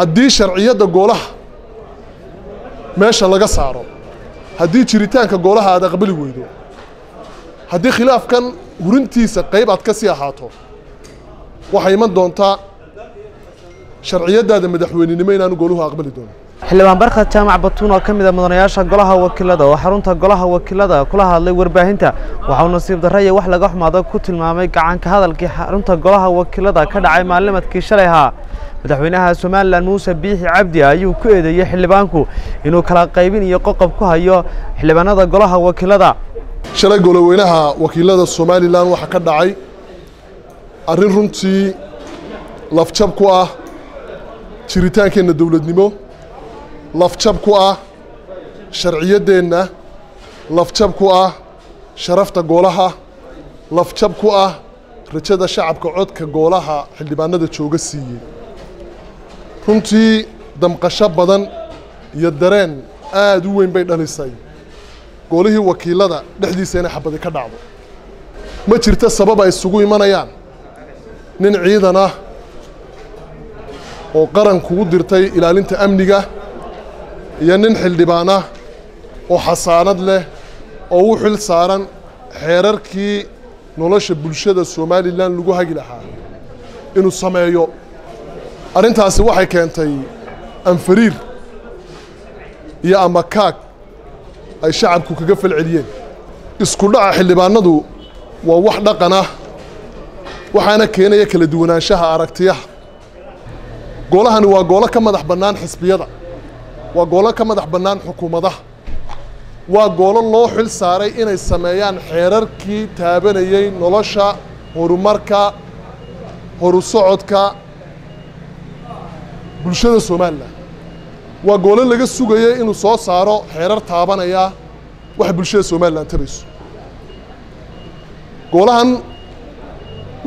haddii sharciyadda goolaha meesha laga saaro haddii jiritaanka goolaha aad aqbali weydo haddii khilaafkan hurintiisa qayb aad ka sii ahaato waxay iman doontaa sharciyadaada madaxweynenimo inaanu gooluhu aqbali doonin. Xildhibaan barkhad jaamac batuun oo ka mid a mudanayaasha golaha wakiilada oo xarunta golaha wakiilada kula hadlay warbaahinta. Waxa uu nasiib darre wax laga xumaado ku tilmaamay gacanka hadalkii xarunta golaha wakiilada ka dhacay maalimadkii shalay ahaa madaxweynaha somalilan muuse biixi cabdi ayuu ku eedeeyey xildhibaanku inuu kala qaybin iyo qoqob ku hayo xildhibaanada golaha wakiilada. Shalay goloweynaha wakiilada somalilan waxaa ka dhacay arrin runtii lafjab ku ah jiritaankeenna dowladnimo lafjab ku ah sharciyaddeenna lafjab ku ah sharafta goolaha lafjab ku ah rajada shacabka codka goolaha xildhibaanada jooga siiyey runtii damqasho badan iyo dareen aada u weyn bay dhalisay. Goolihii wakiilada dhexdiisa inay xabadi ka dhacdo. Ma jirto sabab ay isugu imanayaan? Nin ciidan ah oo qarankugu dirtay ilaalinta amniga iyo nin xildhibaan ah oo xasaanad leh oo u xil saaran xeerarkii nolosha bulshada somalilan lagu hagi lahaa inuu sameeyo arrintaasi waxay keentay anfariir iyo amakaag ay shacabku kaga falceliyeen. Isku dhaca xildhibaanadu waa wax dhaqan ah waxaana keenaya kala duwanaanshaha aragtiyaha. Goolahani waa goolo ka madax bannaan xisbiyada waa goolo ka madax bannaan xukuumadaha. Waa goolo loo xil saaray inay sameeyaan xeerarkii taabanayey nolosha horumarka horu socodka bulshada somalilan waa goolo laga sugaya inuu soo saaro xeerar taabanaya waxa bulshada somalilan tabayso goolahan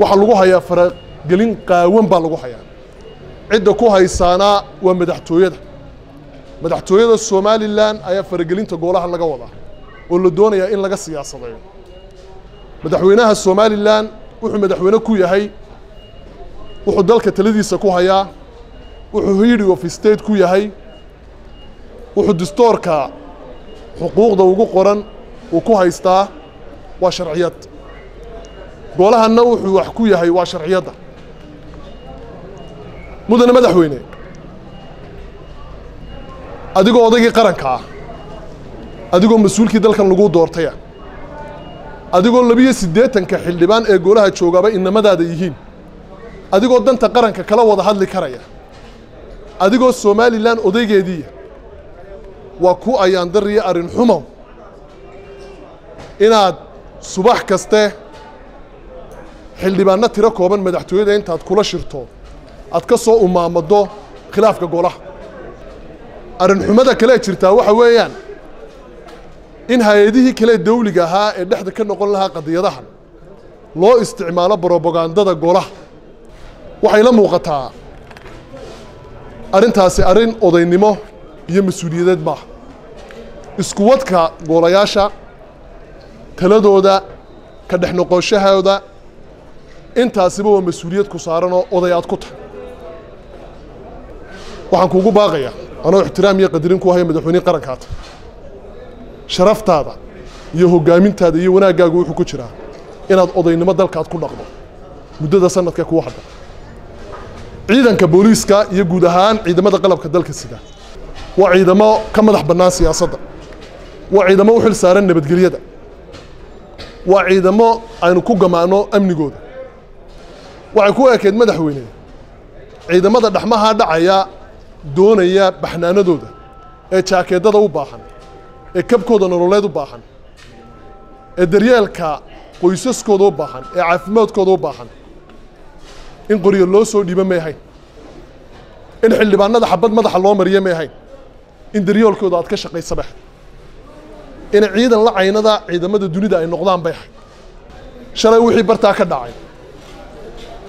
waxaa lagu hayaa faragelin qaawan baa lagu hayaa. Cidda ku haysaana waa madaxtooyada. Madaxtooyada somalilan ayaa faragelinta goolahan laga wadaa oo la doonayaa in laga siyaasadeeyo. Madaxweynaha somalilan wuxuu madaxweyne ku yahay wuxuu dalka taladiisa ku hayaa wuxuu hiidi of state ku yahay wuxuu distoorka xuquuqda ugu qoran uu ku haystaa waa sharciyad. Goolahanna wuxuu wax ku yahay waa sharciyadda. Mudane madaxweyne adigoo odaygii qaranka ah adigoo mas'uulkii dalkan lagu doortaya adigoo labiyo siddeetanka xildhibaan ee goolaha joogaaba inamadaada yihiin adigoo danta qaranka kala wada hadli karaya adigoo somalilan odaygeediiya waa ku ayaandariyo arrin xumo. Inaad subax kaste xildhibaanno tiro kooban madaxtooyada intaad kula shirto aad ka soo umaamado khilaafka golaha. Arrin xumada kale jirtaa waxa weeyaan in hay'adihii kale dawliga ahaa ee dhexda ka noqon lahaa qadiyadahan loo isticmaalo brobagandada golaha. Waxay la muuqataa arrintaasi arrin odaynimo iyo mas'uuliyadeed maaha iskuwadka goolayaasha taladooda ka dhex noqoshahooda intaasiba waa mas'uuliyad ku saaran oo oday aad ku tahay. Waxaan kuugu baaqayaa anoo ixtiraam iyo qadirin ku haya madaxweynihii qarankaata sharaftaada iyo hoggaamintaada iyo wanaaggaagu wuxuu ku jiraa inaad odaynimo dalkaad ku dhaqdo muddada sanadka kuwa hadda ciidanka booliiska iyo guud ahaan ciidamada qalabka dalka sida waa ciidamo ka madax bannaan siyaasadda waa ciidamo u xil saaran nabadgelyada waa ciidamo aynu ku gamaano amnigooda waxay ku ekeed madaxweyne ciidamada dhexmaha dhacaya doonaya baxnaanadooda ee jaakeedada u baahan ee kabkooda nololeed u baahan ee daryeelka qoysaskooda u baahan ee caafimaadkooda u baahan in qoryo loo soo dhiibo may ahayn. In xildhibaanada xabad madaxa loo mariyo may ahayn. In daryoolkooda aad ka shaqaysa bay ahayd. In ciidan la caynada ciidamada dunida ay noqdaan bay ahayd. Shalay wixii bartaa ka dhacay.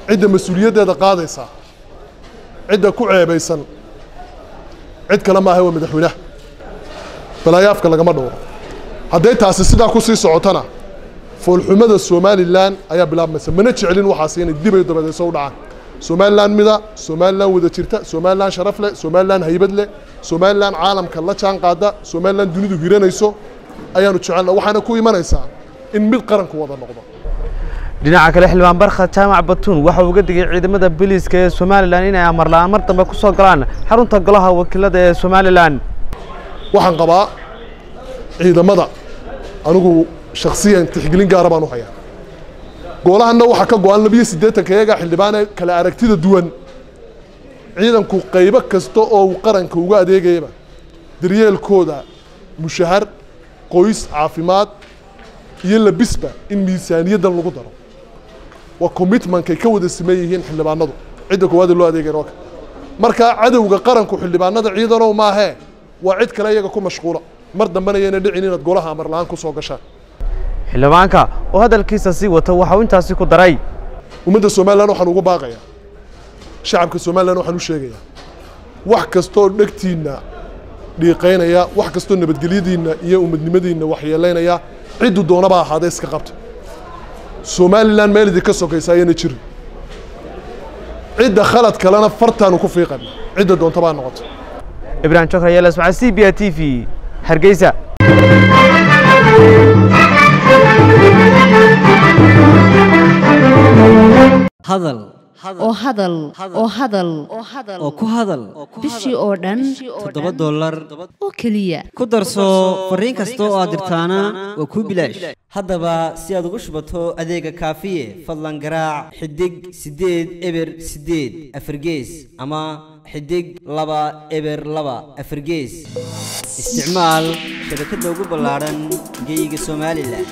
Cidda mas'uuliyaddeeda qaadaysaa cidda ku ceebaysan. Cid kale maaha waa madaxweynaha. Balaayaafka lagama dhowro. Hadday taasi sidaa ku sii socotana foolxumada somalilan ayaa bilaabmaysa mana jecelin waxaasi inay dibay dabadeeso u dhacaan. Somalilan mida somalilan wada jirta somalilan sharaf leh somalilan haybad leh somalilan caalamka la jaan qaada somalilan dunidu hiranayso ayaanu jecelna waxaana ku imanaysaa in mid qaranku wada noqdo. Dhinaca kale xildhibaan barkhad jaamac batuun waxa uu uga digay ciidamada booliiska ee somalilan inay amar la'aan. Mar dambe ku soo galaan xarunta golaha wakiilada ee somalilan waxaan qabaa ciidamada. Anigu shaksiyan tixgelin gaara baan u hayaa goolahanna waxaa ka go-an labiyo siddeetanka iyagaa xildhibaan kale aragtida duwan ciidanku qaybo kasta oo qaranka uga adeegayaba daryeelkooda mushahar qoys caafimaad iyo labisba in miisaaniyaddan lagu daro waa commitmentkay ka wada siman yihiin xildhibaanadu cidda koowaad ee loo adeegaya waa ka markaa cadowga qaranku xildhibaanada ciidanow maahee waa cid kale iyaga ku mashquula mar dambena yayna dhicin inaad golaha amar la'aan ku soo gashaan xildhibaanka oo hadalkiisa sii wata waxa uu intaasi ku daray. Ummadda somalilan waxaan ugu baaqayaa shacabka somalilan waxaan u sheegayaa wax kastoo dhegtiinna dhiiqaynaya wax kastoo nabadgelyadiinna iyo umadnimadiinna waxyeelaynaya ciddu doonaba ahaadee iska qabta. Somalilan meel idinka sokaysa ayana jirin cidda khalad kalena fartaanu ku fiiqan cidda doontabaa noqota. Ibrahim jokar yeelas waxaa c b a t v hargeysa hadal. Oo hadal oo hadal oo ku hadal. bishii oo dhan toddoba dollar. oo keliya. Ku darso fariin kasta oo aad dirtaana waa kuu bilaash. Haddaba si aad ugu shubato adeega kaafiye fadlan garaac xidig siddeed eber siddeed afargees ama xidig laba eber laba afargees isticmaal shabakadda ugu ballaadhan geyga somalilan